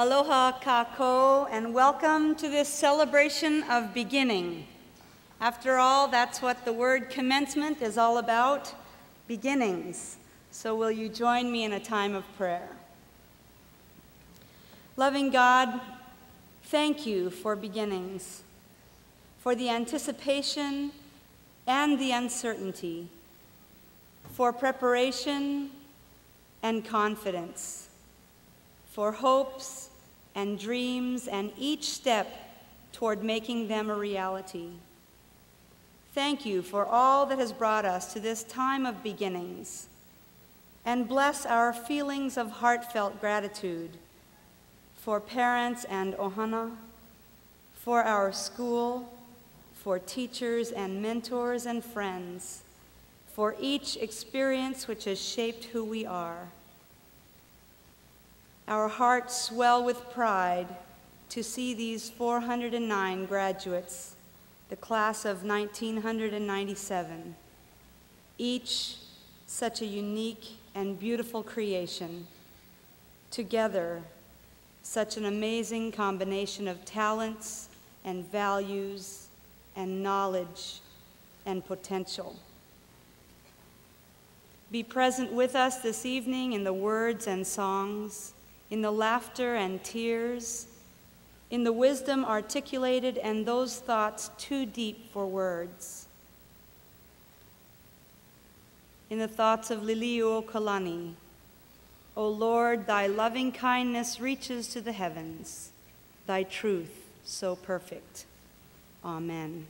Aloha kakou, and welcome to this celebration of beginning. After all, that's what the word commencement is all about beginnings. So, will you join me in a time of prayer? Loving God, thank you for beginnings, for the anticipation and the uncertainty, for preparation and confidence for hopes and dreams and each step toward making them a reality. Thank you for all that has brought us to this time of beginnings, and bless our feelings of heartfelt gratitude for parents and ohana, for our school, for teachers and mentors and friends, for each experience which has shaped who we are. Our hearts swell with pride to see these 409 graduates, the class of 1997, each such a unique and beautiful creation. Together, such an amazing combination of talents and values and knowledge and potential. Be present with us this evening in the words and songs, in the laughter and tears, in the wisdom articulated and those thoughts too deep for words. In the thoughts of Liliuokalani, O Lord, thy loving kindness reaches to the heavens, thy truth so perfect. Amen.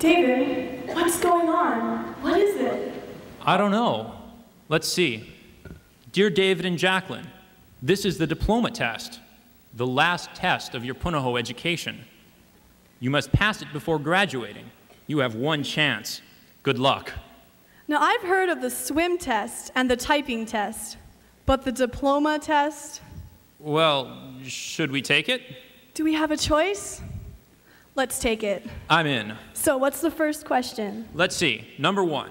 David, what's going on? What is it? I don't know. Let's see. Dear David and Jacqueline, this is the diploma test, the last test of your Punahou education. You must pass it before graduating. You have one chance. Good luck. Now, I've heard of the swim test and the typing test, but the diploma test? Well, should we take it? Do we have a choice? Let's take it. I'm in. So, what's the first question? Let's see. Number one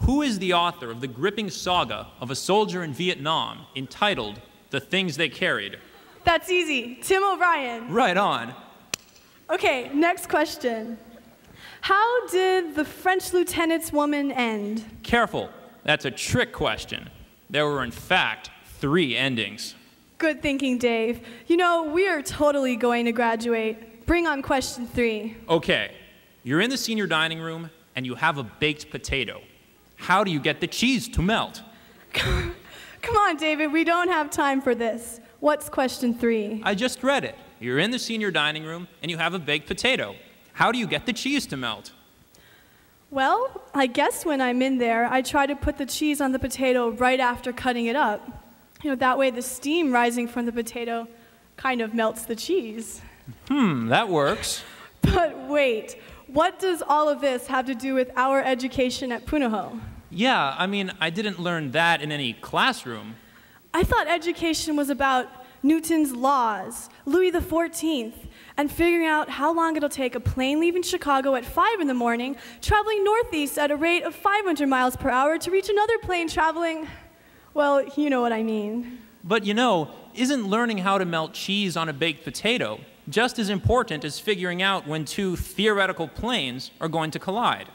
Who is the author of the gripping saga of a soldier in Vietnam entitled The Things They Carried? That's easy. Tim O'Brien. Right on. Okay, next question. How did the French lieutenant's woman end? Careful. That's a trick question. There were, in fact, three endings. Good thinking, Dave. You know, we are totally going to graduate. Bring on question three. Okay, you're in the senior dining room and you have a baked potato. How do you get the cheese to melt? Come on, David, we don't have time for this. What's question three? I just read it. You're in the senior dining room and you have a baked potato. How do you get the cheese to melt? Well, I guess when I'm in there, I try to put the cheese on the potato right after cutting it up. You know, that way the steam rising from the potato kind of melts the cheese. Hmm, that works. But wait, what does all of this have to do with our education at Punahou? Yeah, I mean, I didn't learn that in any classroom. I thought education was about Newton's laws, Louis XIV, and figuring out how long it'll take a plane leaving Chicago at 5 in the morning, traveling northeast at a rate of 500 miles per hour to reach another plane traveling, well, you know what I mean. But you know, isn't learning how to melt cheese on a baked potato just as important as figuring out when two theoretical planes are going to collide?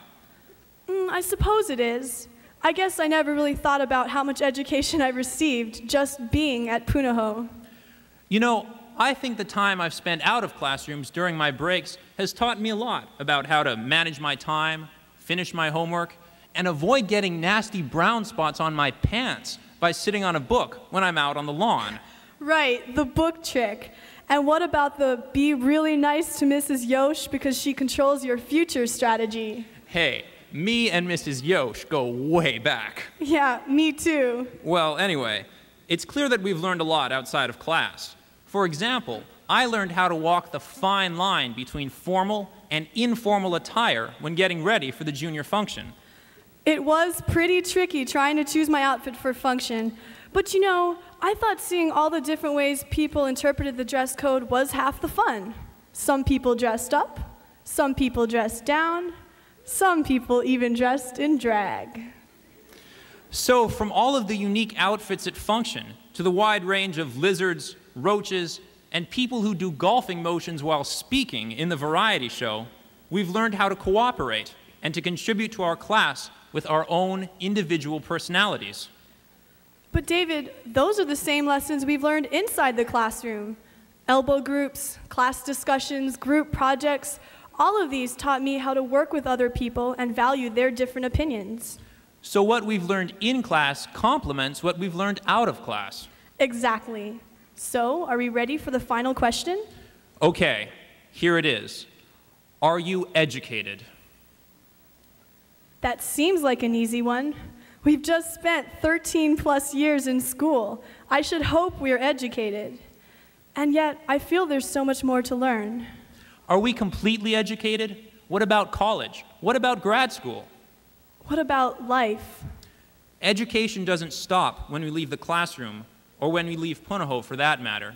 Mm, I suppose it is. I guess I never really thought about how much education I received just being at Punahou. You know, I think the time I've spent out of classrooms during my breaks has taught me a lot about how to manage my time, finish my homework, and avoid getting nasty brown spots on my pants by sitting on a book when I'm out on the lawn. Right, the book trick. And what about the be really nice to Mrs. Yosh because she controls your future strategy? Hey, me and Mrs. Yosh go way back. Yeah, me too. Well, anyway, it's clear that we've learned a lot outside of class. For example, I learned how to walk the fine line between formal and informal attire when getting ready for the junior function. It was pretty tricky trying to choose my outfit for function, but you know, I thought seeing all the different ways people interpreted the dress code was half the fun. Some people dressed up, some people dressed down, some people even dressed in drag. So, from all of the unique outfits at function to the wide range of lizards, roaches, and people who do golfing motions while speaking in the variety show, we've learned how to cooperate and to contribute to our class with our own individual personalities. But, David, those are the same lessons we've learned inside the classroom. Elbow groups, class discussions, group projects, all of these taught me how to work with other people and value their different opinions. So, what we've learned in class complements what we've learned out of class. Exactly. So, are we ready for the final question? Okay, here it is Are you educated? That seems like an easy one. We've just spent 13 plus years in school. I should hope we're educated. And yet, I feel there's so much more to learn. Are we completely educated? What about college? What about grad school? What about life? Education doesn't stop when we leave the classroom, or when we leave Punahou for that matter.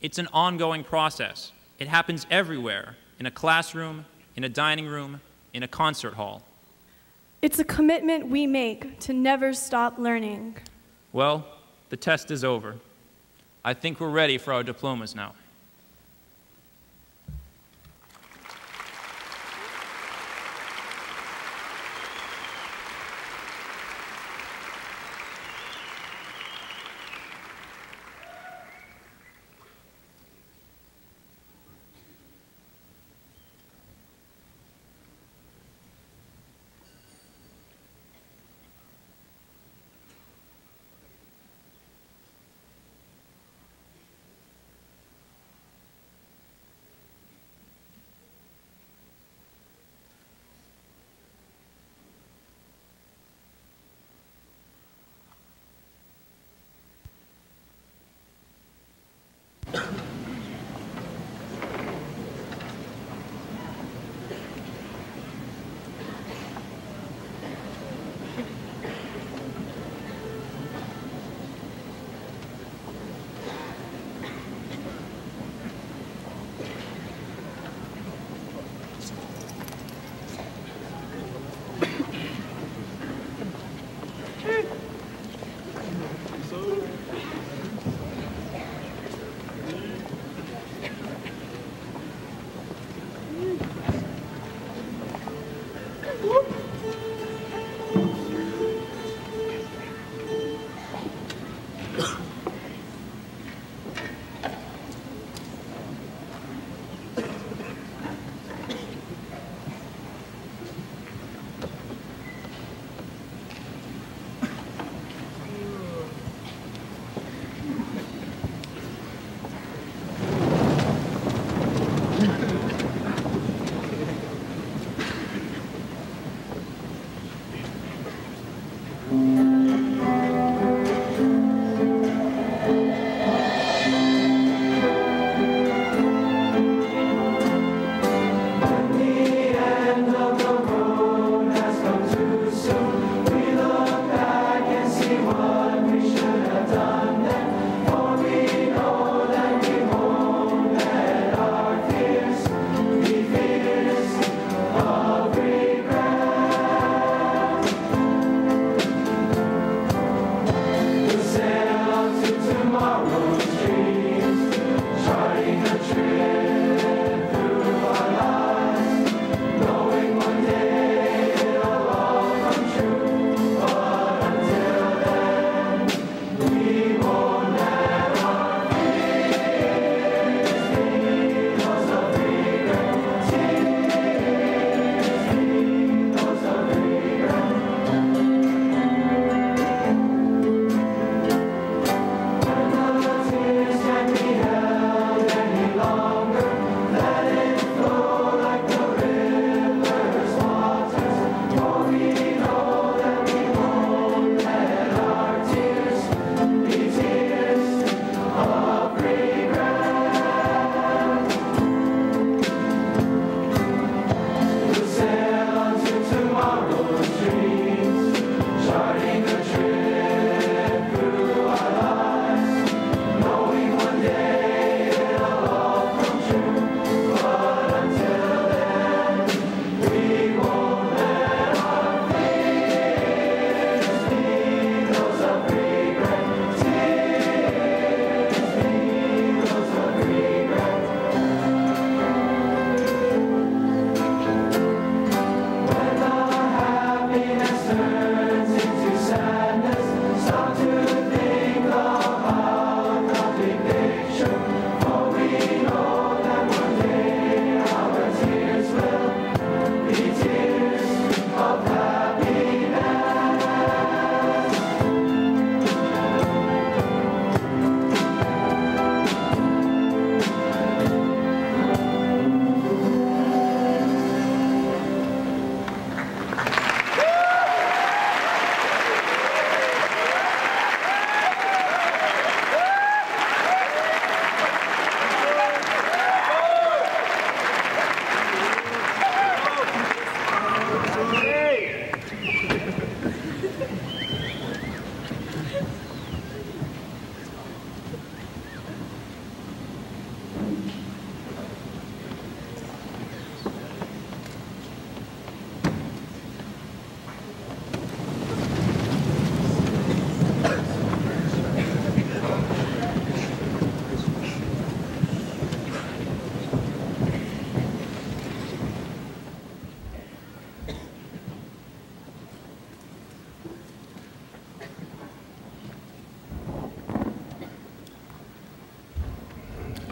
It's an ongoing process. It happens everywhere in a classroom, in a dining room, in a concert hall. It's a commitment we make to never stop learning. Well, the test is over. I think we're ready for our diplomas now.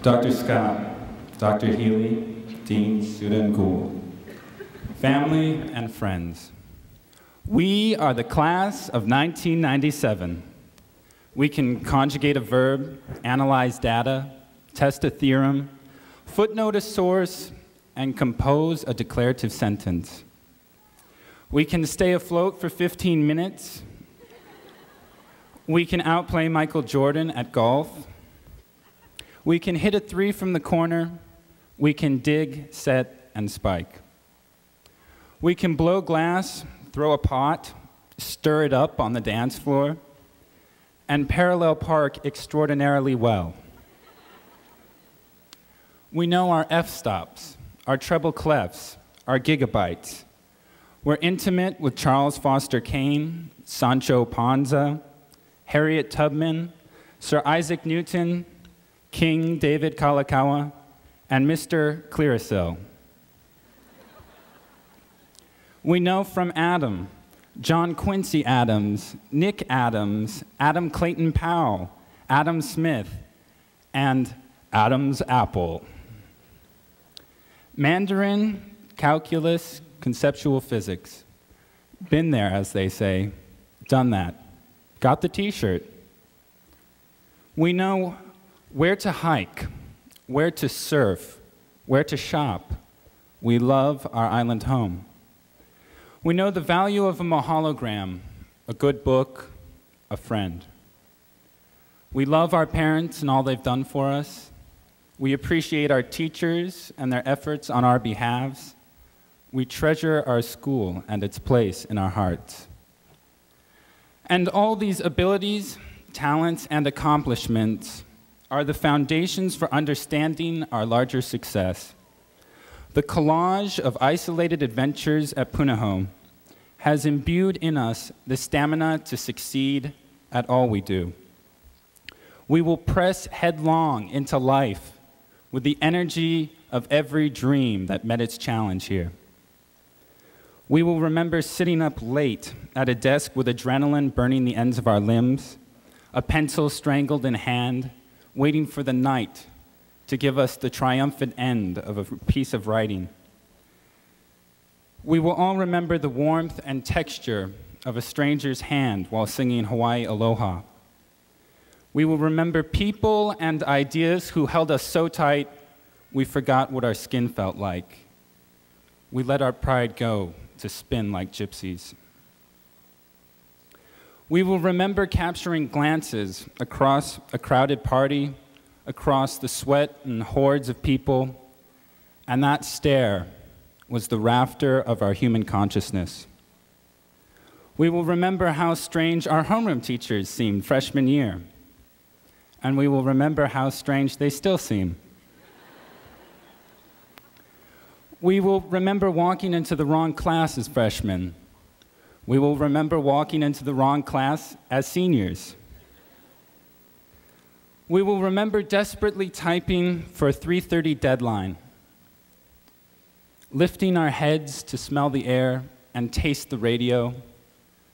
Dr. Scott, Dr. Healy, Dean Sudan Gould, family and friends. We are the class of 1997. We can conjugate a verb, analyze data, test a theorem, footnote a source, and compose a declarative sentence. We can stay afloat for 15 minutes. We can outplay Michael Jordan at golf. We can hit a three from the corner. We can dig, set, and spike. We can blow glass, throw a pot, stir it up on the dance floor, and parallel park extraordinarily well. We know our f stops, our treble clefs, our gigabytes. We're intimate with Charles Foster Kane, Sancho Panza, Harriet Tubman, Sir Isaac Newton, King David Kalakaua, and Mr. Clearasil. We know from Adam, John Quincy Adams, Nick Adams, Adam Clayton Powell, Adam Smith, and Adam's apple. Mandarin, calculus, conceptual physics. Been there, as they say, done that. Got the t shirt. We know where to hike, where to surf, where to shop. We love our island home. We know the value of a mahalogram, a good book, a friend. We love our parents and all they've done for us. We appreciate our teachers and their efforts on our behalves. We treasure our school and its place in our hearts. And all these abilities, talents, and accomplishments are the foundations for understanding our larger success. The collage of isolated adventures at Punahou has imbued in us the stamina to succeed at all we do. We will press headlong into life with the energy of every dream that met its challenge here. We will remember sitting up late at a desk with adrenaline burning the ends of our limbs, a pencil strangled in hand, waiting for the night to give us the triumphant end of a piece of writing. We will all remember the warmth and texture of a stranger's hand while singing Hawaii Aloha. We will remember people and ideas who held us so tight we forgot what our skin felt like. We let our pride go to spin like gypsies. We will remember capturing glances across a crowded party, across the sweat and hordes of people, and that stare was the rafter of our human consciousness. We will remember how strange our homeroom teachers seemed freshman year, and we will remember how strange they still seem. We will remember walking into the wrong class as freshmen. We will remember walking into the wrong class as seniors. We will remember desperately typing for a 3:30 deadline lifting our heads to smell the air and taste the radio,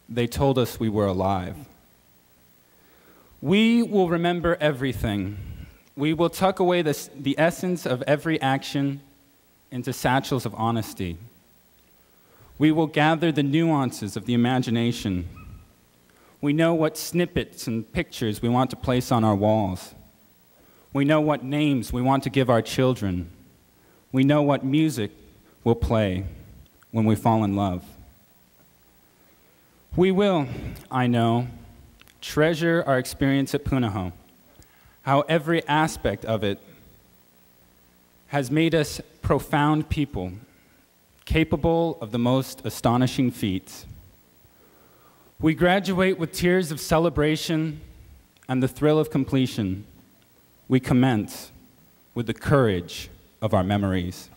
they told us we were alive. We will remember everything. We will tuck away the, the essence of every action into satchels of honesty. We will gather the nuances of the imagination. We know what snippets and pictures we want to place on our walls. We know what names we want to give our children. We know what music we'll play when we fall in love. We will, I know, treasure our experience at Punahou, how every aspect of it has made us profound people, capable of the most astonishing feats. We graduate with tears of celebration and the thrill of completion. We commence with the courage of our memories.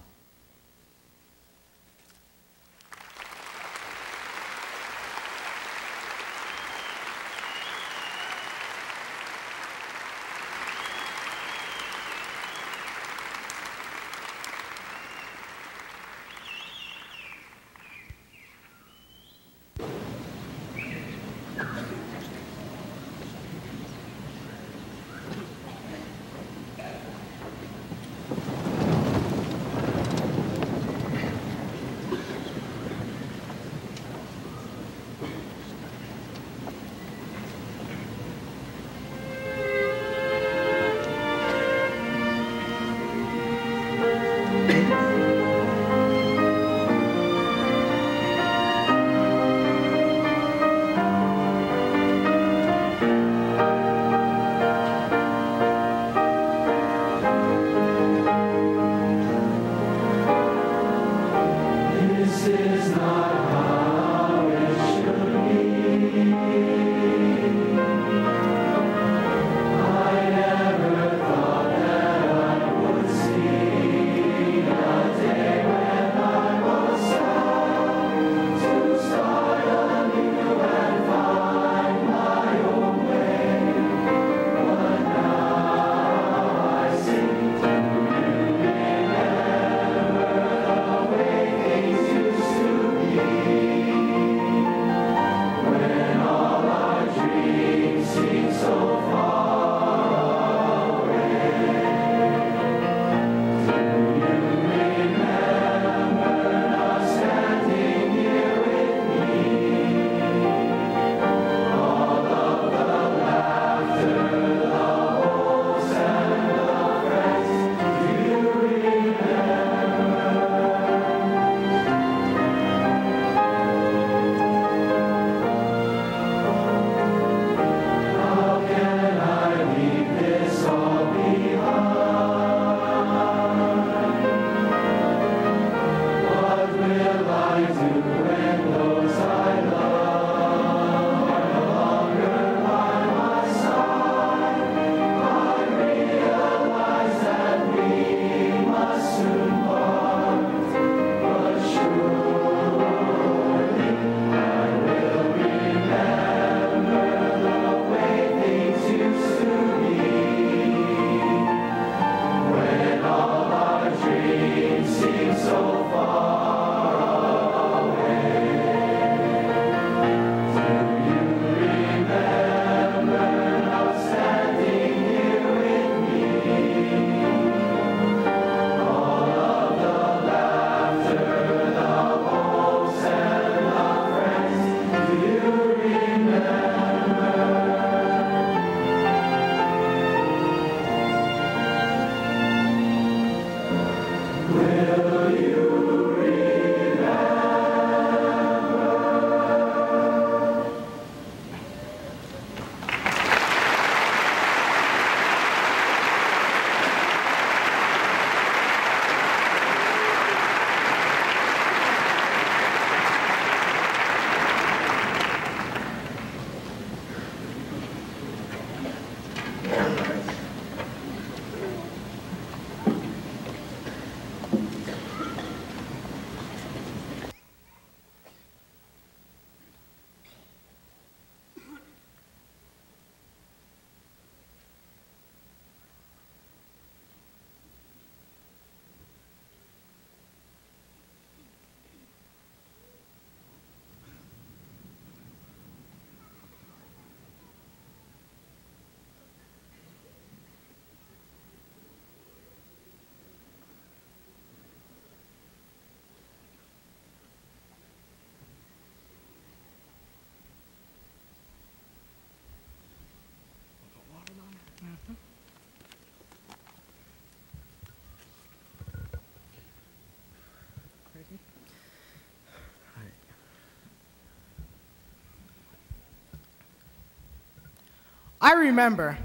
I remember.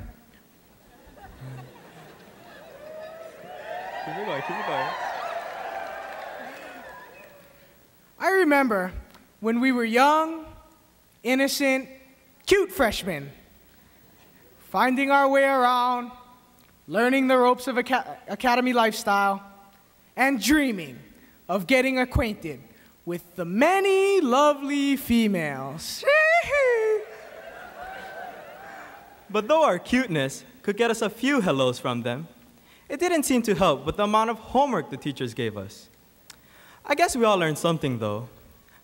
I remember when we were young, innocent, cute freshmen, finding our way around, learning the ropes of aca- academy lifestyle, and dreaming of getting acquainted with the many lovely females. But though our cuteness could get us a few hellos from them, it didn't seem to help with the amount of homework the teachers gave us. I guess we all learned something, though,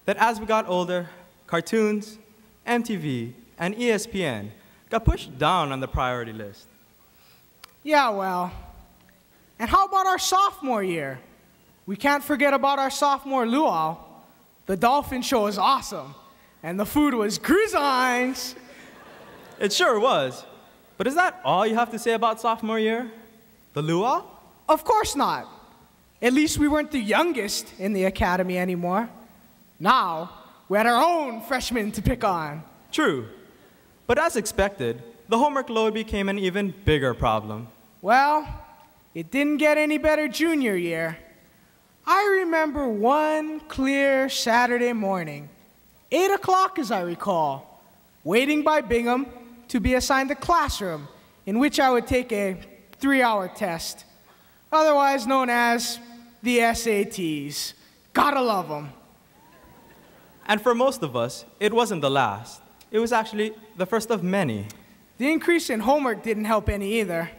that as we got older, cartoons, MTV, and ESPN got pushed down on the priority list. Yeah, well. And how about our sophomore year? We can't forget about our sophomore luau. The dolphin show was awesome, and the food was grisines. It sure was. But is that all you have to say about sophomore year? The luau? Of course not. At least we weren't the youngest in the academy anymore. Now, we had our own freshmen to pick on. True. But as expected, the homework load became an even bigger problem. Well, it didn't get any better junior year. I remember one clear Saturday morning, 8 o'clock as I recall, waiting by Bingham to be assigned a classroom in which I would take a three hour test, otherwise known as the SATs. Gotta love them. And for most of us, it wasn't the last. It was actually the first of many. The increase in homework didn't help any either.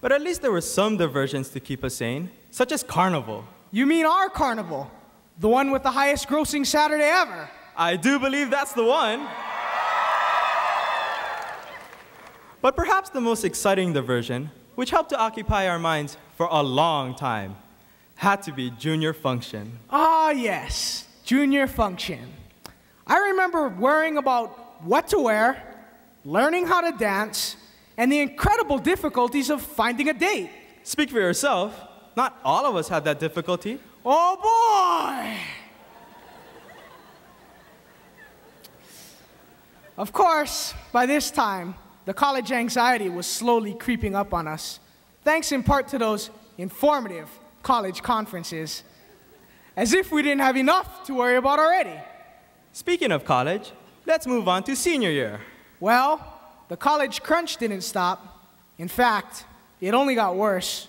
But at least there were some diversions to keep us sane, such as carnival. You mean our carnival? The one with the highest grossing Saturday ever? I do believe that's the one. But perhaps the most exciting diversion, which helped to occupy our minds for a long time, had to be junior function. Ah, yes, junior function. I remember worrying about what to wear, learning how to dance, and the incredible difficulties of finding a date. Speak for yourself. Not all of us had that difficulty. Oh boy! Of course, by this time, the college anxiety was slowly creeping up on us, thanks in part to those informative college conferences. As if we didn't have enough to worry about already. Speaking of college, let's move on to senior year. Well, the college crunch didn't stop. In fact, it only got worse.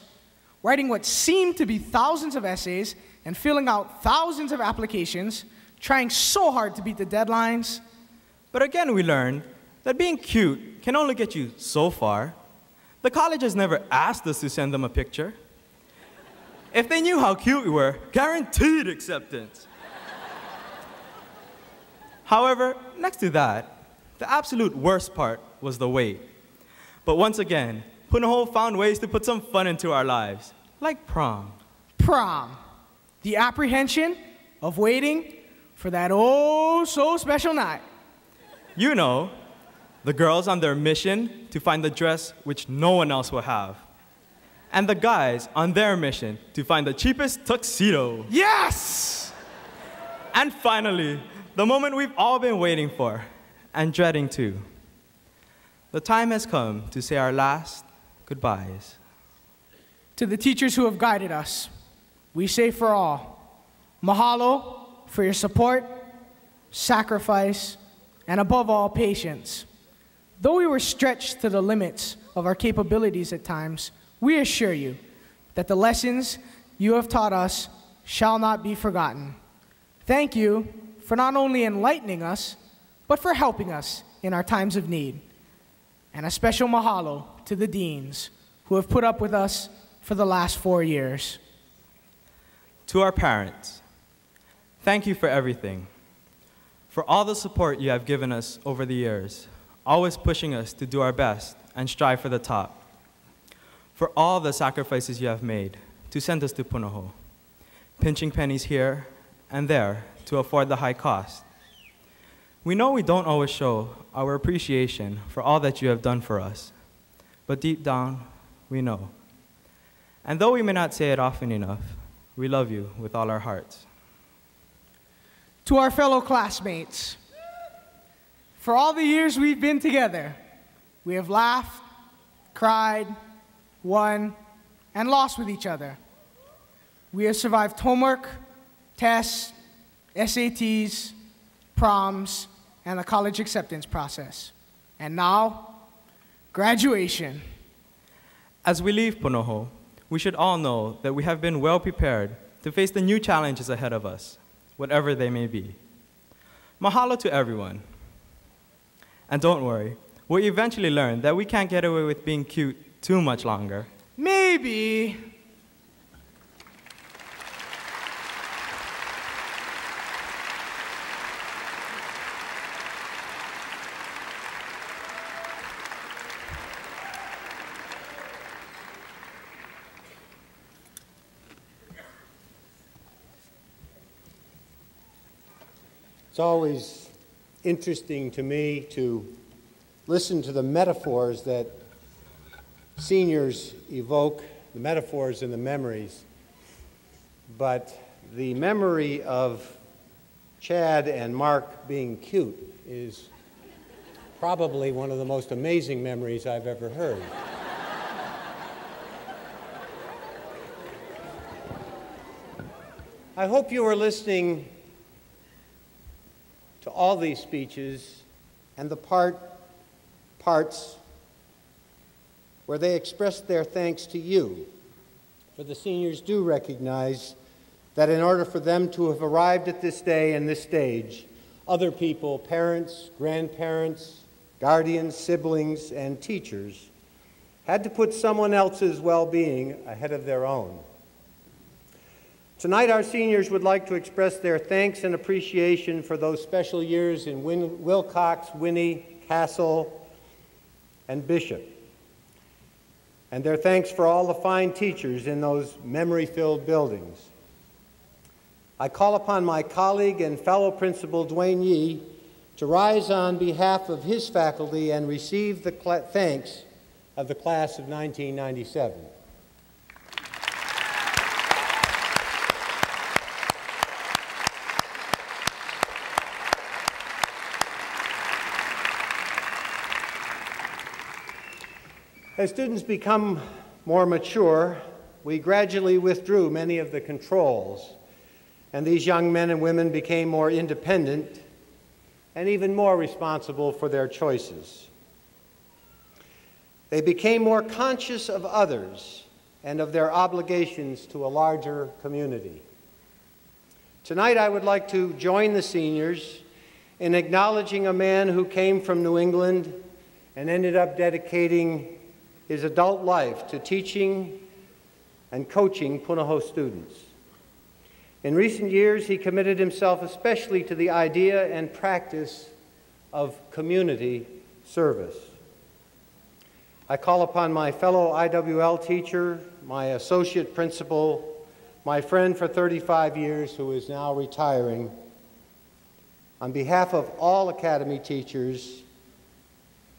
Writing what seemed to be thousands of essays and filling out thousands of applications, trying so hard to beat the deadlines. But again, we learned that being cute can only get you so far. The college has never asked us to send them a picture. If they knew how cute we were, guaranteed acceptance. However, next to that, the absolute worst part was the wait. But once again, Punahou found ways to put some fun into our lives, like prom. Prom. The apprehension of waiting for that oh so special night. You know, the girls on their mission to find the dress which no one else will have, and the guys on their mission to find the cheapest tuxedo. Yes! And finally, the moment we've all been waiting for and dreading too. The time has come to say our last goodbyes. To the teachers who have guided us, we say for all, mahalo for your support, sacrifice, and above all, patience. Though we were stretched to the limits of our capabilities at times, we assure you that the lessons you have taught us shall not be forgotten. Thank you for not only enlightening us, but for helping us in our times of need. And a special mahalo to the deans who have put up with us for the last four years. To our parents, thank you for everything, for all the support you have given us over the years, always pushing us to do our best and strive for the top, for all the sacrifices you have made to send us to Punahou, pinching pennies here and there to afford the high cost. We know we don't always show our appreciation for all that you have done for us, but deep down, we know. And though we may not say it often enough, we love you with all our hearts. To our fellow classmates, for all the years we've been together, We have laughed, cried, won, and lost with each other. We have survived homework, tests, SATs, proms, and the college acceptance process. And now, graduation. As we leave Punahou, we should all know that we have been well prepared to face the new challenges ahead of us, whatever they may be. Mahalo to everyone. And don't worry, we'll eventually learn that we can't get away with being cute too much longer. Maybe. It's always interesting to me to listen to the metaphors that seniors evoke, the metaphors and the memories. But the memory of Chad and Mark being cute is probably one of the most amazing memories I've ever heard. I hope you were listening to all these speeches and the part, parts where they expressed their thanks to you. For the seniors do recognize that in order for them to have arrived at this day and this stage, other people, parents, grandparents, guardians, siblings, and teachers, had to put someone else's well being ahead of their own. Tonight, our seniors would like to express their thanks and appreciation for those special years in Win- Wilcox, Winne, Castle, and Bishop, and their thanks for all the fine teachers in those memory filled buildings. I call upon my colleague and fellow principal, Dwayne Yee, to rise on behalf of his faculty and receive the thanks of the class of 1997. As students become more mature, we gradually withdrew many of the controls, and these young men and women became more independent and even more responsible for their choices. They became more conscious of others and of their obligations to a larger community. Tonight, I would like to join the seniors in acknowledging a man who came from New England and ended up dedicating his adult life to teaching and coaching Punahou students. In recent years, he committed himself especially to the idea and practice of community service. I call upon my fellow IWL teacher, my associate principal, my friend for 35 years who is now retiring, on behalf of all Academy teachers,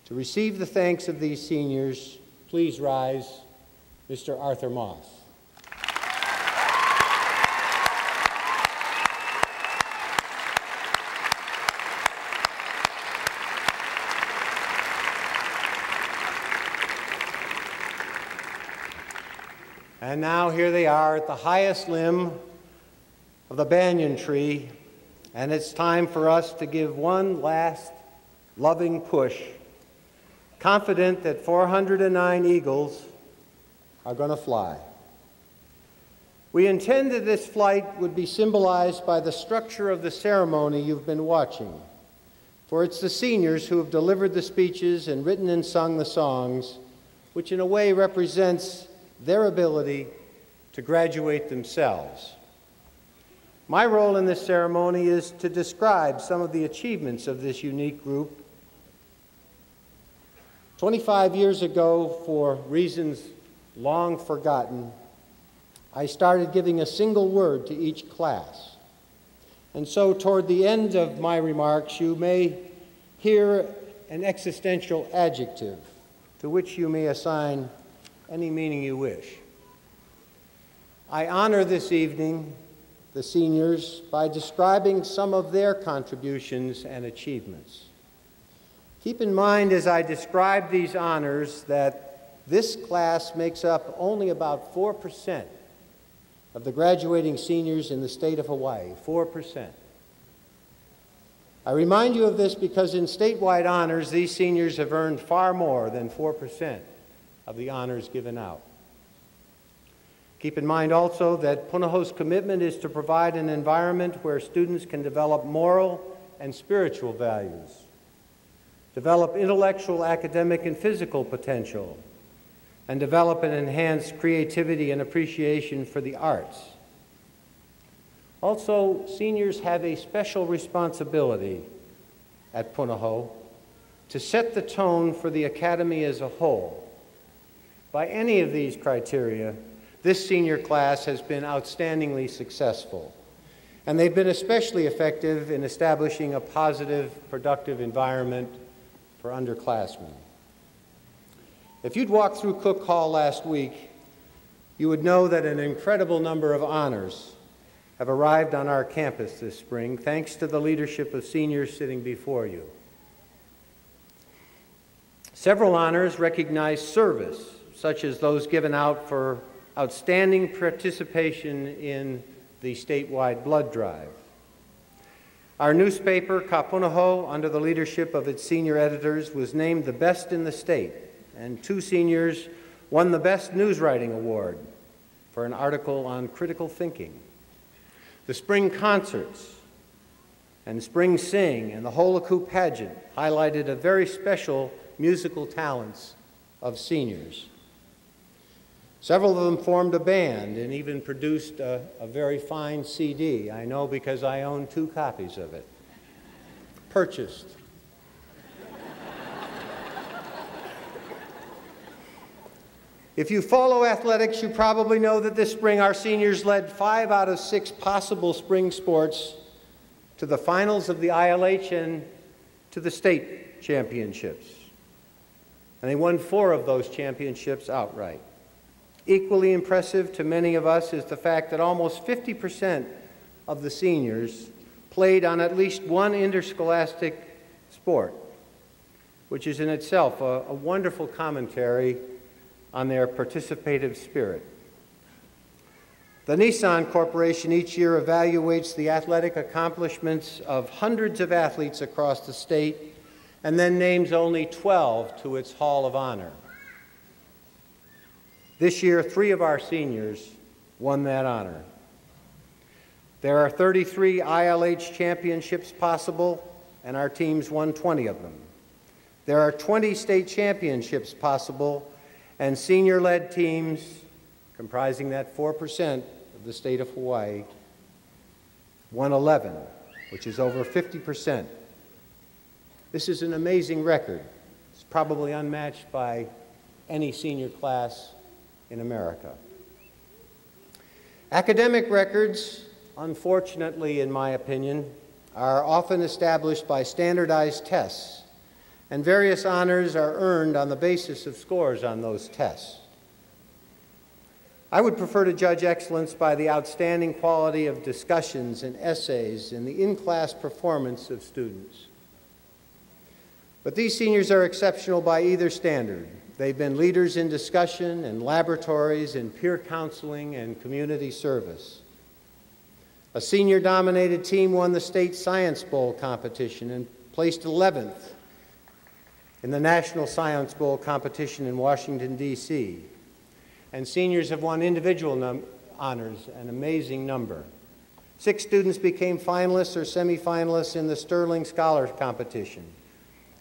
to receive the thanks of these seniors Please rise, Mr. Arthur Moss. And now here they are at the highest limb of the banyan tree, and it's time for us to give one last loving push confident that 409 eagles are going to fly. We intend that this flight would be symbolized by the structure of the ceremony you've been watching. For it's the seniors who have delivered the speeches and written and sung the songs, which in a way represents their ability to graduate themselves. My role in this ceremony is to describe some of the achievements of this unique group 25 years ago, for reasons long forgotten, I started giving a single word to each class. And so, toward the end of my remarks, you may hear an existential adjective to which you may assign any meaning you wish. I honor this evening the seniors by describing some of their contributions and achievements. Keep in mind as I describe these honors that this class makes up only about 4% of the graduating seniors in the state of Hawaii. 4%. I remind you of this because in statewide honors, these seniors have earned far more than 4% of the honors given out. Keep in mind also that Punahou's commitment is to provide an environment where students can develop moral and spiritual values, develop intellectual, academic, and physical potential, and develop and enhance creativity and appreciation for the arts. Also, seniors have a special responsibility at Punahou to set the tone for the Academy as a whole. By any of these criteria, this senior class has been outstandingly successful. And they've been especially effective in establishing a positive, productive environment for underclassmen. If you'd walked through Cook Hall last week, you would know that an incredible number of honors have arrived on our campus this spring, thanks to the leadership of seniors sitting before you. Several honors recognize service, such as those given out for outstanding participation in the statewide blood drive. Our newspaper, Ka Punahou, under the leadership of its senior editors, was named the best in the state, and two seniors won the Best News Writing Award for an article on critical thinking. The spring concerts and spring sing and the Holoku pageant highlighted a very special musical talents of seniors. Several of them formed a band and even produced a, a very fine CD. I know because I own two copies of it. Purchased. If you follow athletics, you probably know that this spring our seniors led five out of six possible spring sports to the finals of the ILH and to the state championships. And they won four of those championships outright. Equally impressive to many of us is the fact that almost 50% of the seniors played on at least one interscholastic sport, which is in itself a, a wonderful commentary on their participative spirit. The Nissan Corporation each year evaluates the athletic accomplishments of hundreds of athletes across the state and then names only 12 to its Hall of Honor. This year, three of our seniors won that honor. There are 33 ILH championships possible, and our teams won 20 of them. There are 20 state championships possible, and senior led teams comprising that 4% of the state of Hawaii won 11, which is over 50%. This is an amazing record. It's probably unmatched by any senior class in America. Academic records, unfortunately, in my opinion, are often established by standardized tests and various honors are earned on the basis of scores on those tests. I would prefer to judge excellence by the outstanding quality of discussions and essays and the in-class performance of students. But these seniors are exceptional by either standard. They've been leaders in discussion and laboratories and peer counseling and community service. A senior-dominated team won the state science bowl competition and placed 11th in the National Science Bowl competition in Washington, D.C. And seniors have won individual honors, an amazing number. Six students became finalists or semifinalists in the Sterling Scholar competition,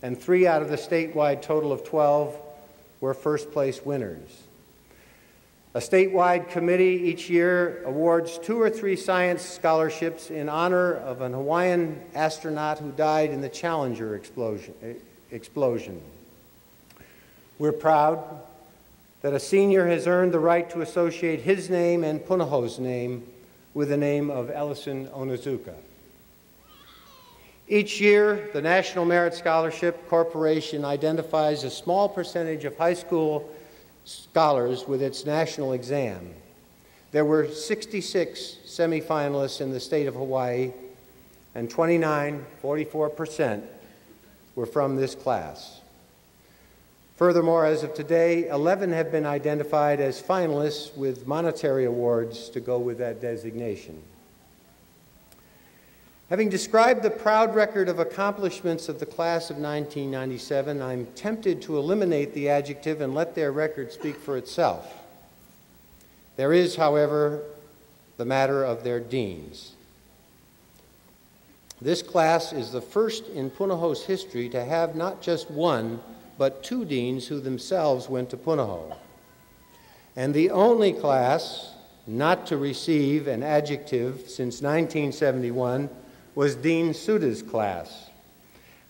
and three out of the statewide total of 12 were first place winners. A statewide committee each year awards two or three science scholarships in honor of an Hawaiian astronaut who died in the Challenger explosion eh, explosion. We're proud that a senior has earned the right to associate his name and Punahou's name with the name of Ellison Onizuka. Each year, the National Merit Scholarship Corporation identifies a small percentage of high school scholars with its national exam. There were 66 semifinalists in the state of Hawaii, and 29, 44 percent, were from this class. Furthermore, as of today, 11 have been identified as finalists with monetary awards to go with that designation. Having described the proud record of accomplishments of the class of 1997, I'm tempted to eliminate the adjective and let their record speak for itself. There is, however, the matter of their deans. This class is the first in Punahou's history to have not just one, but two deans who themselves went to Punahou. And the only class not to receive an adjective since 1971 was Dean Suda's class.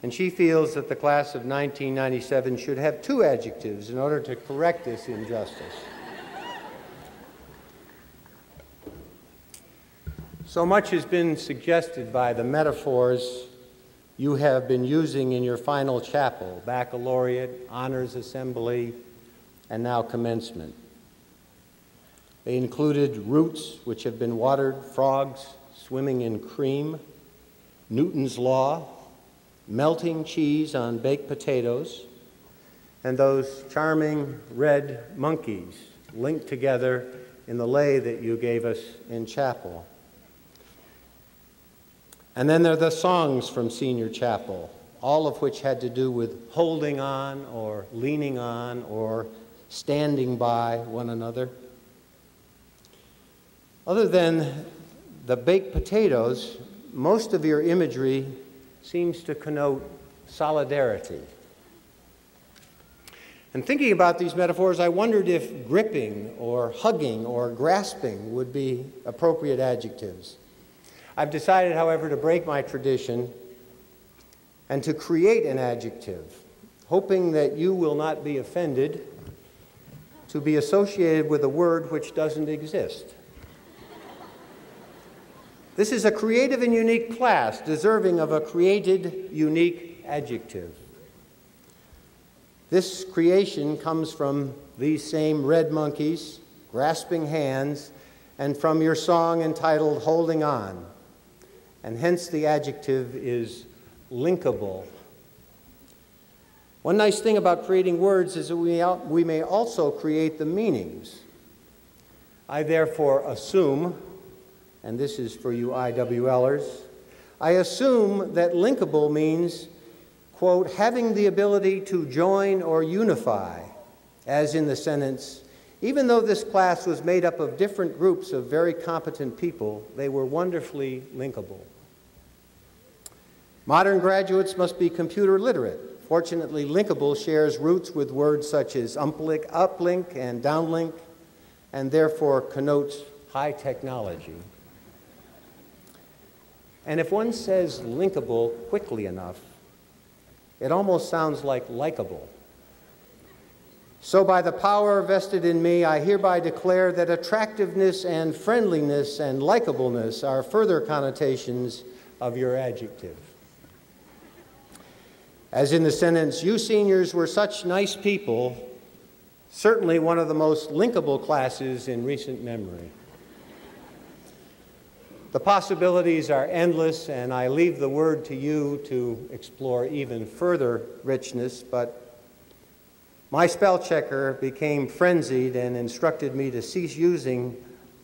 And she feels that the class of 1997 should have two adjectives in order to correct this injustice. so much has been suggested by the metaphors you have been using in your final chapel baccalaureate, honors assembly, and now commencement. They included roots which have been watered, frogs swimming in cream Newton's Law, melting cheese on baked potatoes, and those charming red monkeys linked together in the lei that you gave us in chapel. And then there are the songs from Senior Chapel, all of which had to do with holding on or leaning on or standing by one another. Other than the baked potatoes, most of your imagery seems to connote solidarity. And thinking about these metaphors, I wondered if gripping or hugging or grasping would be appropriate adjectives. I've decided, however, to break my tradition and to create an adjective, hoping that you will not be offended to be associated with a word which doesn't exist. This is a creative and unique class, deserving of a created, unique adjective. This creation comes from these same red monkeys, grasping hands, and from your song entitled Holding On. And hence the adjective is linkable. One nice thing about creating words is that we, we may also create the meanings. I therefore assume and this is for you IWLers, I assume that linkable means, quote, having the ability to join or unify, as in the sentence, even though this class was made up of different groups of very competent people, they were wonderfully linkable. Modern graduates must be computer literate. Fortunately, linkable shares roots with words such as uplink, uplink and downlink, and therefore connotes high technology. And if one says linkable quickly enough, it almost sounds like likable. So, by the power vested in me, I hereby declare that attractiveness and friendliness and likableness are further connotations of your adjective. As in the sentence, you seniors were such nice people, certainly one of the most linkable classes in recent memory. The possibilities are endless, and I leave the word to you to explore even further richness, but my spell checker became frenzied and instructed me to cease using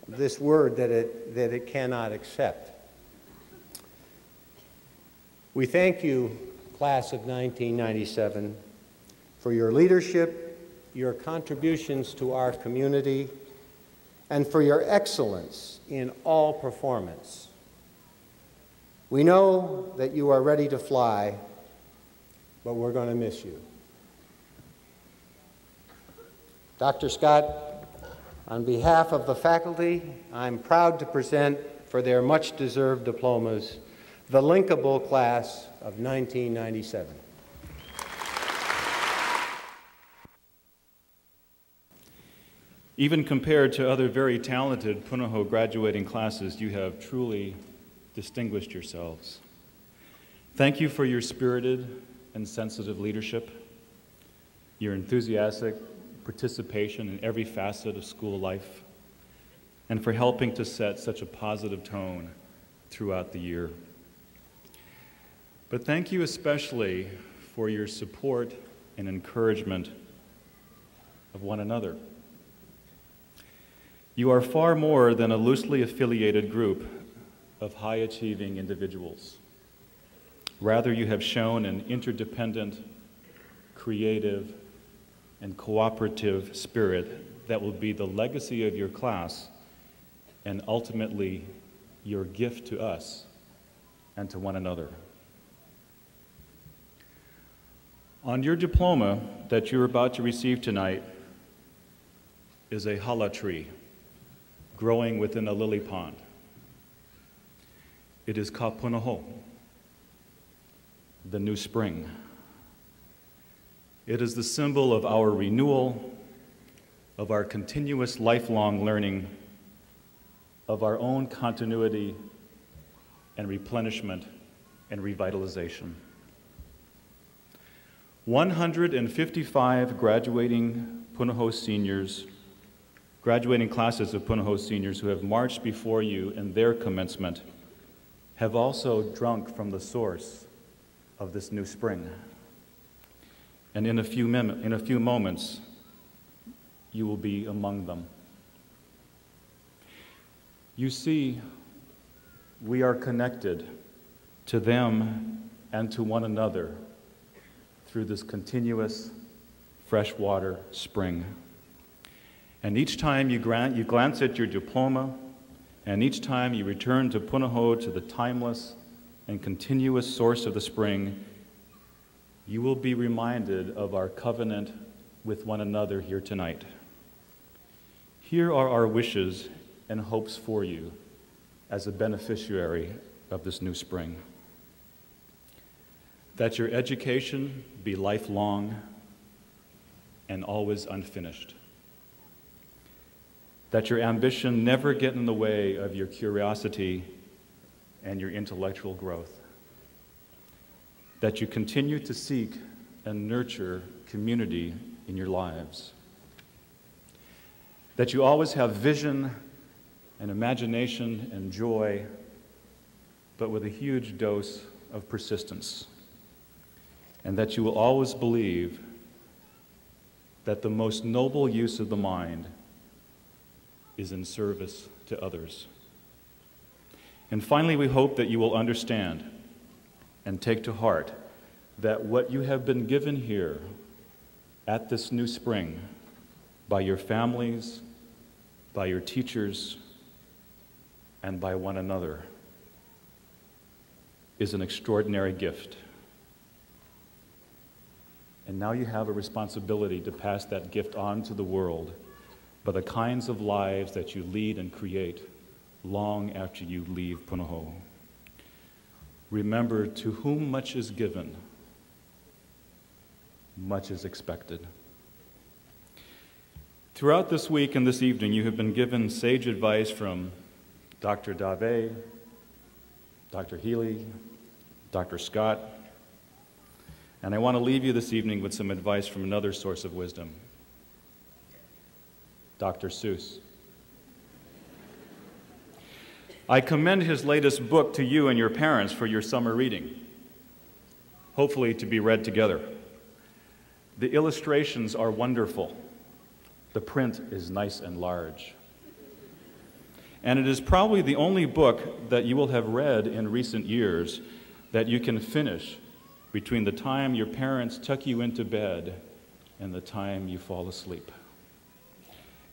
this word that it, that it cannot accept. We thank you, class of 1997, for your leadership, your contributions to our community, and for your excellence in all performance. We know that you are ready to fly, but we're going to miss you. Dr. Scott, on behalf of the faculty, I'm proud to present for their much deserved diplomas the linkable class of 1997. Even compared to other very talented Punahou graduating classes, you have truly distinguished yourselves. Thank you for your spirited and sensitive leadership, your enthusiastic participation in every facet of school life, and for helping to set such a positive tone throughout the year. But thank you especially for your support and encouragement of one another. You are far more than a loosely affiliated group of high achieving individuals. Rather, you have shown an interdependent, creative, and cooperative spirit that will be the legacy of your class and ultimately your gift to us and to one another. On your diploma that you're about to receive tonight is a hala tree growing within a lily pond. It is Ka Punahou, the new spring. It is the symbol of our renewal, of our continuous lifelong learning, of our own continuity and replenishment and revitalization. 155 graduating Punahou seniors, graduating classes of Punahou seniors who have marched before you in their commencement have also drunk from the source of this new spring. And in a few, mem- in a few moments, you will be among them. You see, we are connected to them and to one another through this continuous freshwater spring. And each time you, grant, you glance at your diploma, and each time you return to Punahou, to the timeless and continuous source of the spring, you will be reminded of our covenant with one another here tonight. Here are our wishes and hopes for you as a beneficiary of this new spring. That your education be lifelong and always unfinished. That your ambition never get in the way of your curiosity and your intellectual growth. That you continue to seek and nurture community in your lives. That you always have vision and imagination and joy, but with a huge dose of persistence. And that you will always believe that the most noble use of the mind is in service to others. And finally, we hope that you will understand and take to heart that what you have been given here at this new spring by your families, by your teachers, and by one another is an extraordinary gift. And now you have a responsibility to pass that gift on to the world by the kinds of lives that you lead and create long after you leave Punahou. Remember, to whom much is given, much is expected. Throughout this week and this evening, you have been given sage advice from Dr. Dave, Dr. Healy, Dr. Scott, and I want to leave you this evening with some advice from another source of wisdom Dr. Seuss. I commend his latest book to you and your parents for your summer reading, hopefully to be read together. The illustrations are wonderful. The print is nice and large. And it is probably the only book that you will have read in recent years that you can finish between the time your parents tuck you into bed and the time you fall asleep.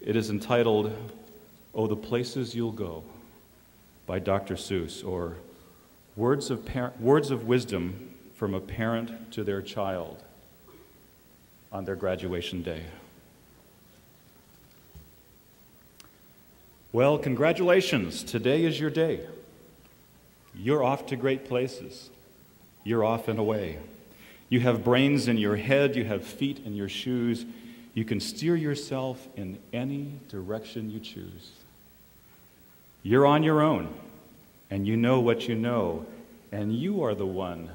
It is entitled, Oh, the Places You'll Go by Dr. Seuss, or Words of, Par- Words of Wisdom from a Parent to Their Child on their graduation day. Well, congratulations. Today is your day. You're off to great places. You're off and away. You have brains in your head, you have feet in your shoes. You can steer yourself in any direction you choose. You're on your own, and you know what you know, and you are the one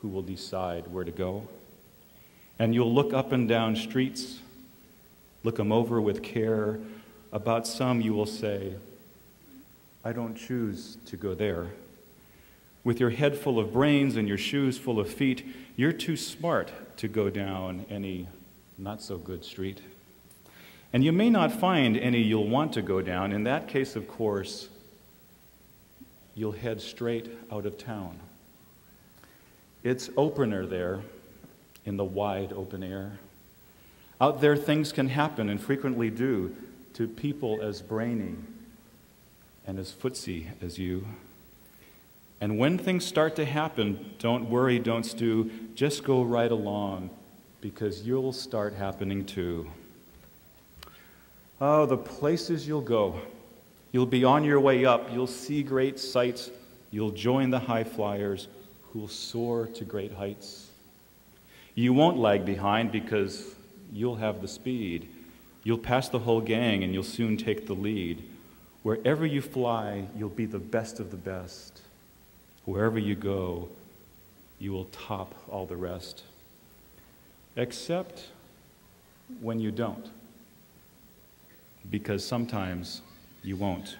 who will decide where to go. And you'll look up and down streets, look them over with care, about some you will say, I don't choose to go there. With your head full of brains and your shoes full of feet, you're too smart to go down any not so good street. And you may not find any you'll want to go down. In that case, of course, you'll head straight out of town. It's opener there in the wide open air. Out there, things can happen and frequently do to people as brainy and as footsie as you. And when things start to happen, don't worry, don't stew, just go right along because you'll start happening too. Oh, the places you'll go. You'll be on your way up, you'll see great sights, you'll join the high flyers who'll soar to great heights. You won't lag behind because you'll have the speed. You'll pass the whole gang and you'll soon take the lead. Wherever you fly, you'll be the best of the best. Wherever you go, you will top all the rest. Except when you don't, because sometimes you won't.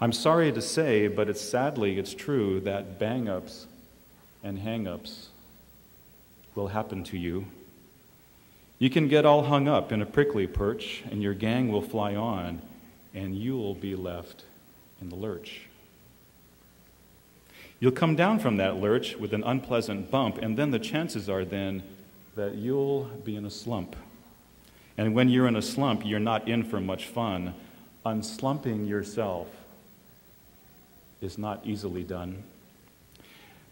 I'm sorry to say, but it's sadly it's true that bang ups and hang ups will happen to you. You can get all hung up in a prickly perch, and your gang will fly on, and you'll be left in the lurch. You'll come down from that lurch with an unpleasant bump, and then the chances are then that you'll be in a slump. And when you're in a slump, you're not in for much fun. Unslumping yourself is not easily done.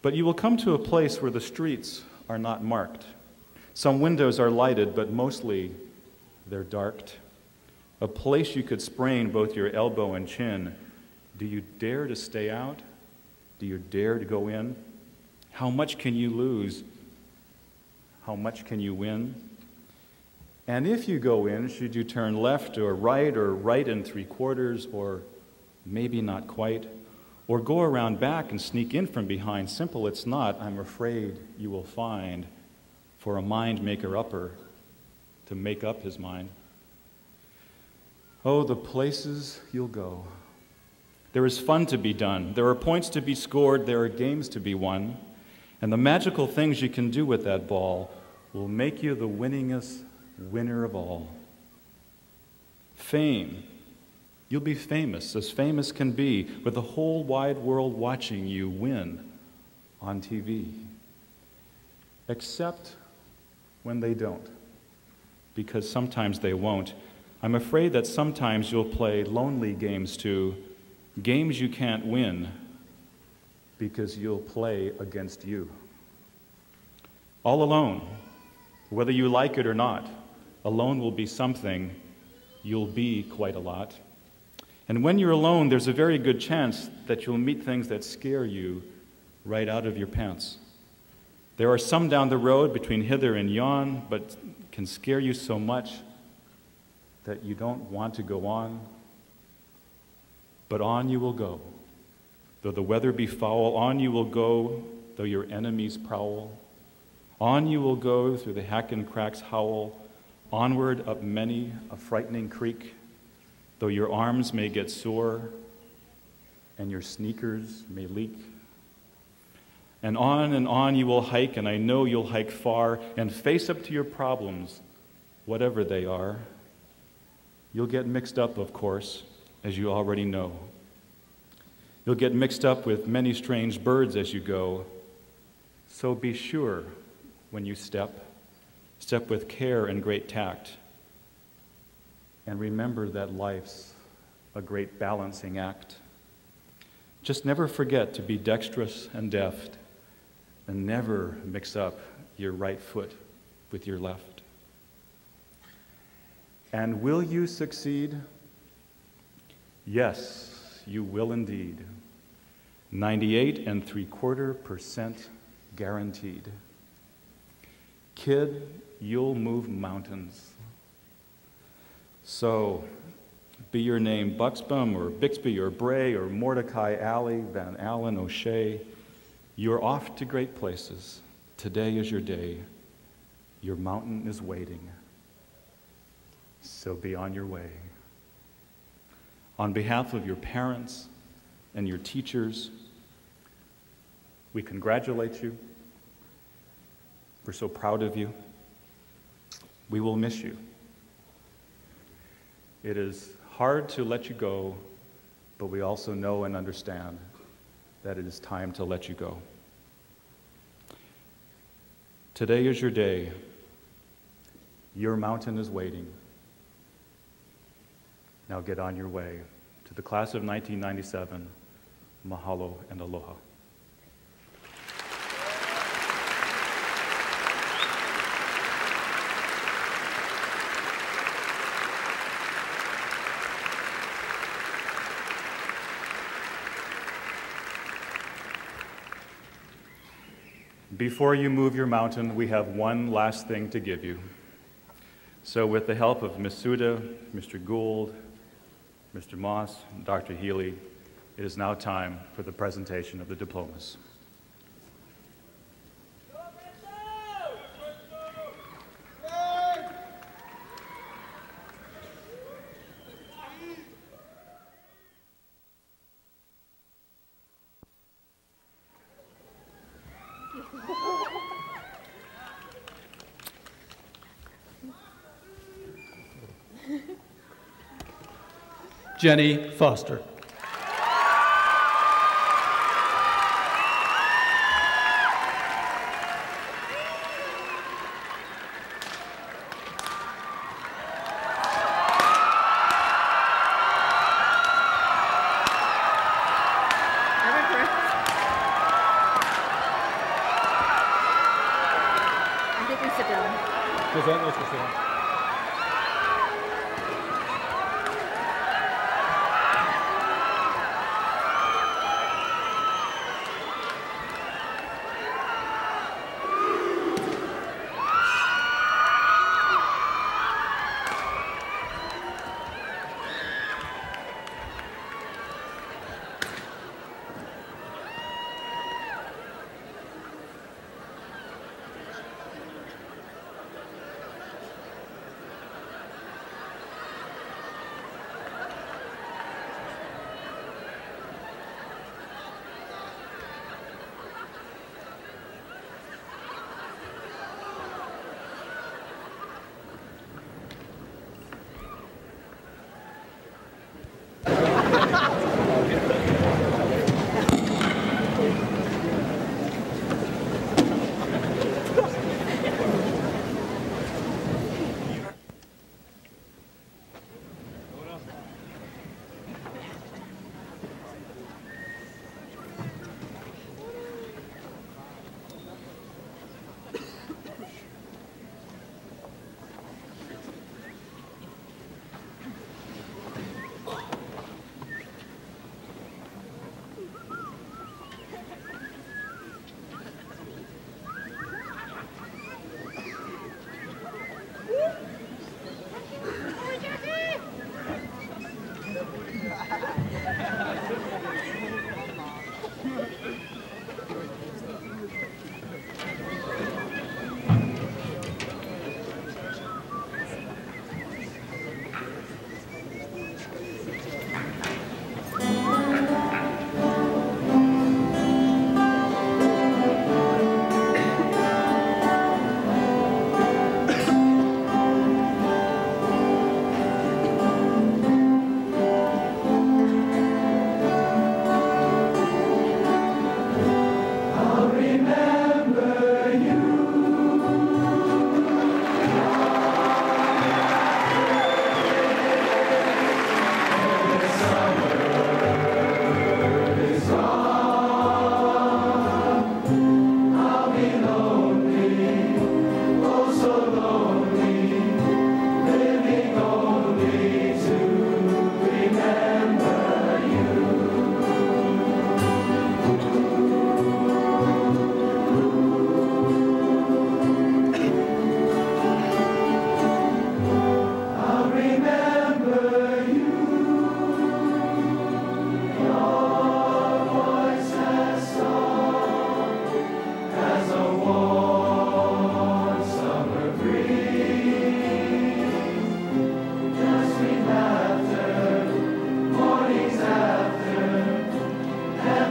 But you will come to a place where the streets are not marked. Some windows are lighted, but mostly they're darked. A place you could sprain both your elbow and chin. Do you dare to stay out? Do you dare to go in? How much can you lose? How much can you win? And if you go in, should you turn left or right or right and three quarters or maybe not quite? Or go around back and sneak in from behind? Simple it's not, I'm afraid you will find for a mind maker upper to make up his mind. Oh, the places you'll go. There is fun to be done. There are points to be scored. There are games to be won. And the magical things you can do with that ball will make you the winningest winner of all. Fame. You'll be famous, as famous can be, with the whole wide world watching you win on TV. Except when they don't, because sometimes they won't. I'm afraid that sometimes you'll play lonely games too, games you can't win because you'll play against you all alone, whether you like it or not. Alone will be something, you'll be quite a lot. And when you're alone, there's a very good chance that you'll meet things that scare you right out of your pants. There are some down the road between hither and yon, but can scare you so much that you don't want to go on. But on you will go. Though the weather be foul, on you will go, though your enemies prowl. On you will go through the Hakken-Kraks howl, onward up many a frightening creek, though your arms may get sore and your sneakers may leak. And on and on you will hike, and I know you'll hike far and face up to your problems, whatever they are. You'll get mixed up, of course, as you already know. You'll get mixed up with many strange birds as you go. So be sure when you step. Step with care and great tact. And remember that life's a great balancing act. Just never forget to be dexterous and deft, and never mix up your right foot with your left. And will you succeed? Yes, you will indeed. 98 and three quarter percent guaranteed. Kid, you'll move mountains. So, be your name Buxbaum or Bixby or Bray or Mordecai Ali, Van Allen, O'Shea, you're off to great places. Today is your day. Your mountain is waiting. So be on your way. On behalf of your parents and your teachers, We congratulate you. We're so proud of you. We will miss you. It is hard to let you go, but we also know and understand that it is time to let you go. Today is your day. Your mountain is waiting. Now get on your way. To the class of 1997, mahalo and aloha. Before you move your mountain, we have one last thing to give you. So, with the help of Ms. Suda, Mr. Gould, Mr. Moss, and Dr. Healy, it is now time for the presentation of the diplomas. Jenny Foster.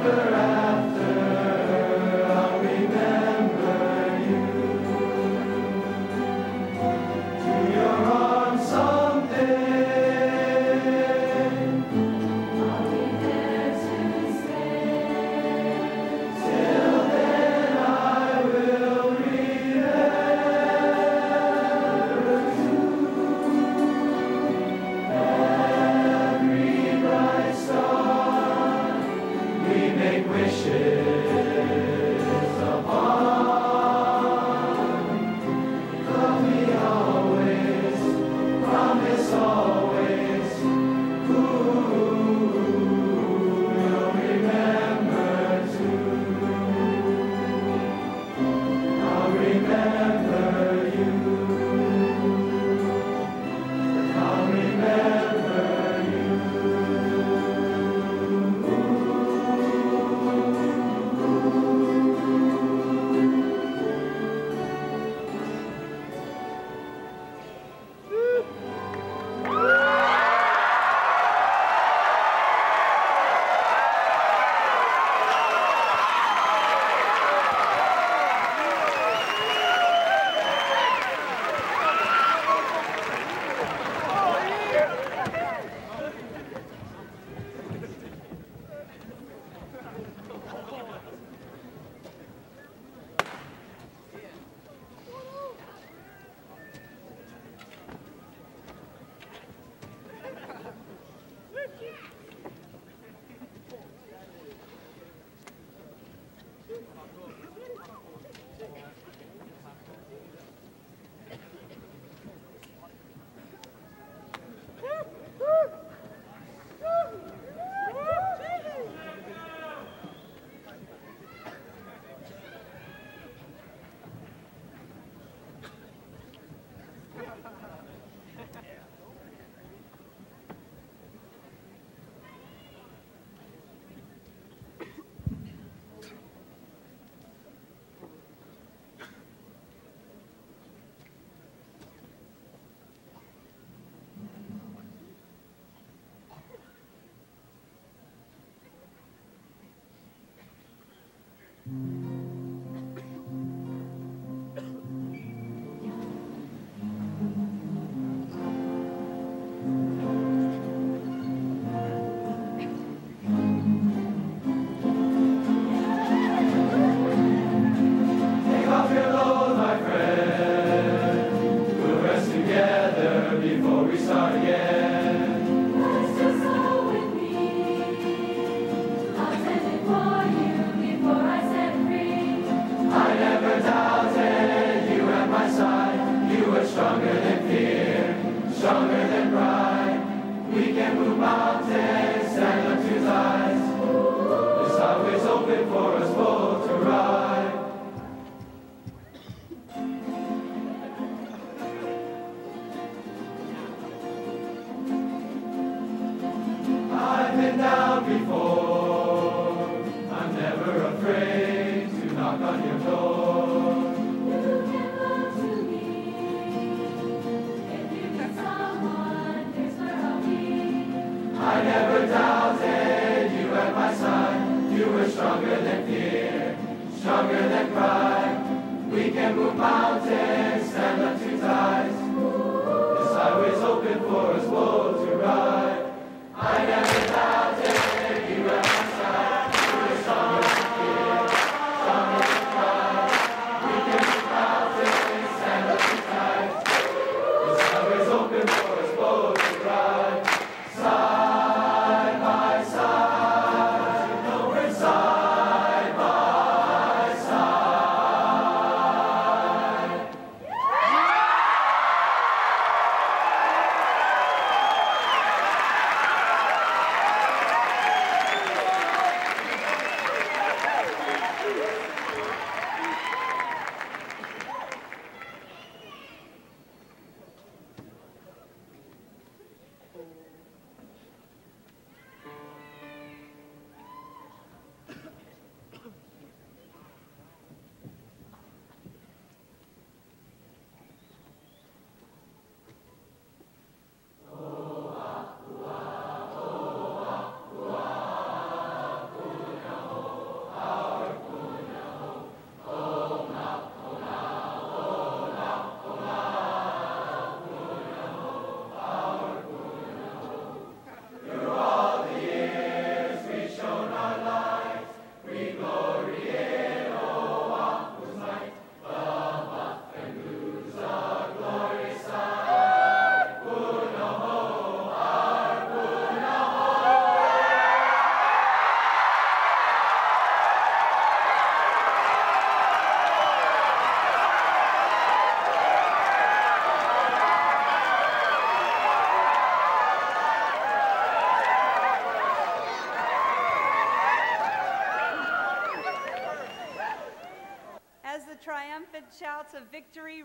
forever.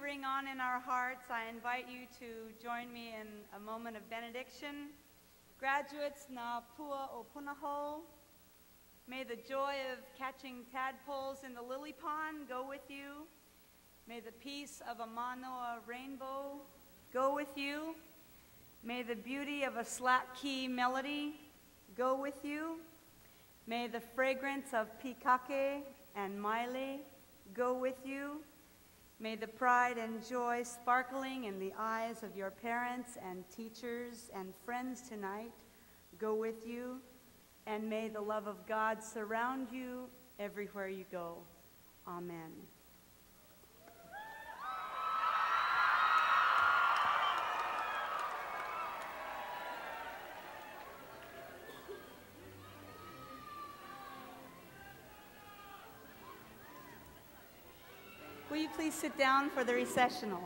Ring on in our hearts, I invite you to join me in a moment of benediction. Graduates, na pua o Punahou. May the joy of catching tadpoles in the lily pond go with you. May the peace of a manoa rainbow go with you. May the beauty of a slack key melody go with you. May the fragrance of pikake and maile go with you. May the pride and joy sparkling in the eyes of your parents and teachers and friends tonight go with you. And may the love of God surround you everywhere you go. Amen. You please sit down for the recessional?